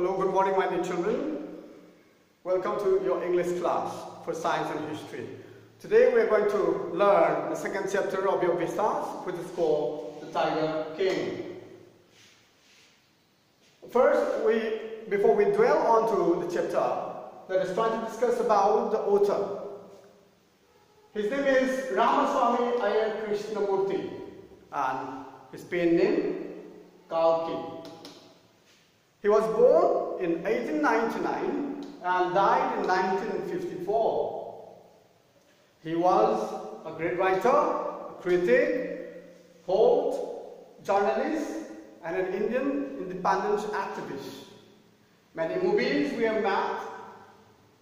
Hello, good morning, my dear children. Welcome to your English class for Science and History. Today we are going to learn the second chapter of your Vistas, which is called The Tiger King. First, we, before we dwell onto the chapter, let us try to discuss about the author. His name is Ramaswamy Iyer Krishnamurti and his pen name Kalki. He was born in 1899 and died in 1954. He was a great writer, a critic, poet, journalist, and an Indian independence activist. Many movies were made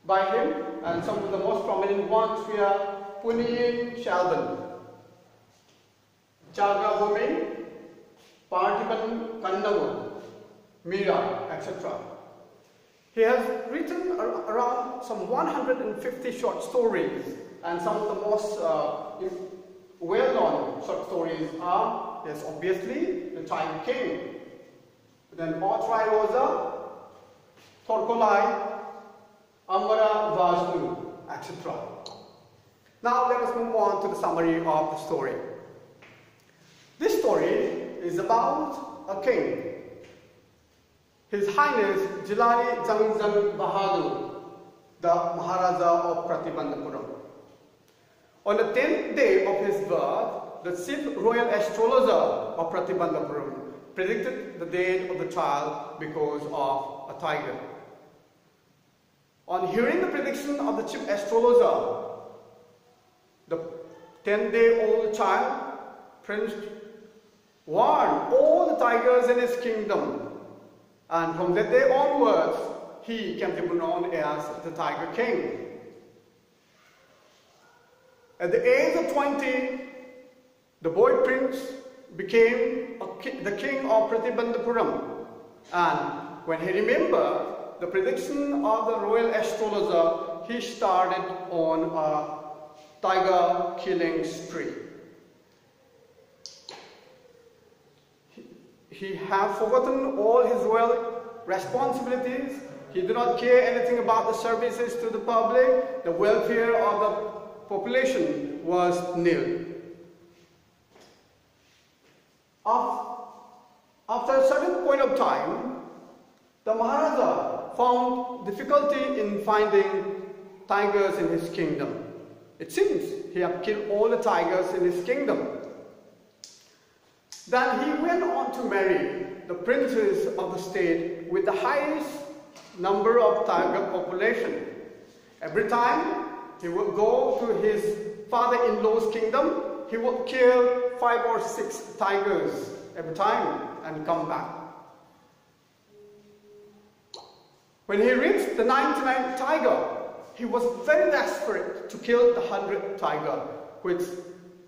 by him, and some of the most prominent ones were Ponniyin Selvan, Jaga Bhumi, Parthiban Kanavu, Mira, etc. He has written around some 150 short stories and some of the most uh, well-known short stories are, yes, obviously, The Time King, then Otrai Rosa, Torkolai, Ambara Vajnu, etc. Now let us move on to the summary of the story. This story is about a king. His Highness Jilani Jung Jung Bahadur, the Maharaja of Pratibandapuram. On the tenth day of his birth, the chief royal astrologer of Pratibandapuram predicted the death of the child because of a tiger. On hearing the prediction of the chief astrologer, the 10-day-old child, Prince, warned all the tigers in his kingdom. And from that day onwards, he came to be known as the Tiger King. At the age of 20, the boy prince became ki the king of Pratibandapuram. And when he remembered the prediction of the royal astrologer, he started on a tiger killing spree. He, he had forgotten all his royal responsibilities. He did not care anything about the services to the public. The welfare of the population was nil. After a certain point of time, the Maharaja found difficulty in finding tigers in his kingdom. It seems he had killed all the tigers in his kingdom. Then he went on to marry the princes of the state with the highest number of tiger population. Every time he would go to his father-in-law's kingdom, he would kill five or six tigers every time and come back. When he reached the 99th tiger, he was very desperate to kill the 100th tiger, which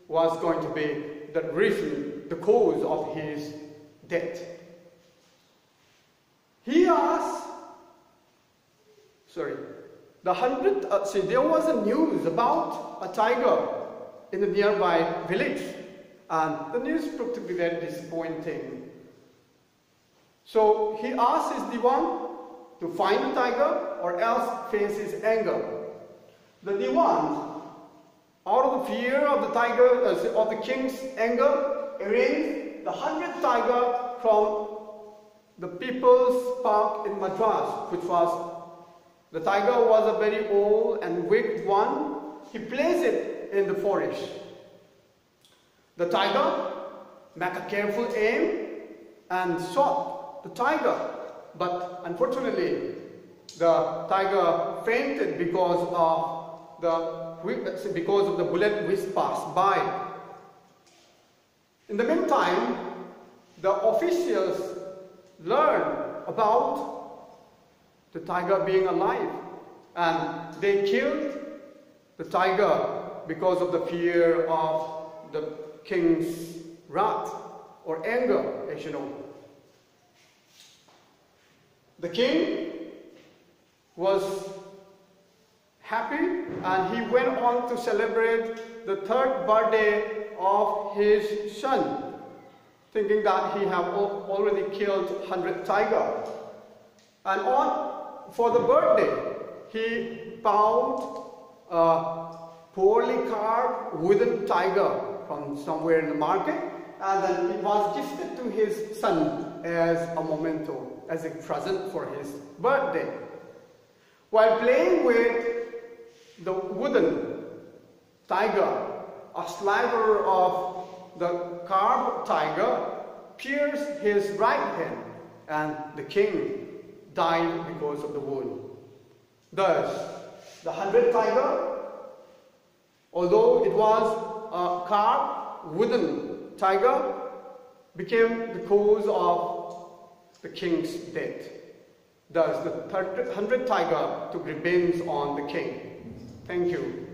was going to be the reason, the cause of his death. He asked, sorry, the hundredth, uh, see, there was a news about a tiger in the nearby village, and the news proved to be very disappointing. So he asked his diwan to find the tiger or else face his anger. The diwan, out of the fear of the tiger, uh, of the king's anger, arranged the hundredth tiger from the People's Park in Madras, which was the tiger was a very old and weak one. He placed it in the forest. The tiger made a careful aim and shot the tiger. But unfortunately, the tiger fainted because of the because of the bullet which passed by. In the meantime, the officials learned about the tiger being alive. And they killed the tiger because of the fear of the king's wrath or anger, as you know. The king was happy and he went on to celebrate the third birthday of his son, thinking that he had already killed 100 tiger. And on for the birthday, he bought a poorly carved wooden tiger from somewhere in the market, and then it was gifted to his son as a memento, as a present for his birthday. While playing with the wooden tiger, a sliver of the carved tiger pierced his right hand, and the king died because of the wound. Thus, the hundred tiger, although it was a carved wooden tiger, became the cause of the king's death. Thus, the hundred tiger took revenge on the king. Thank you.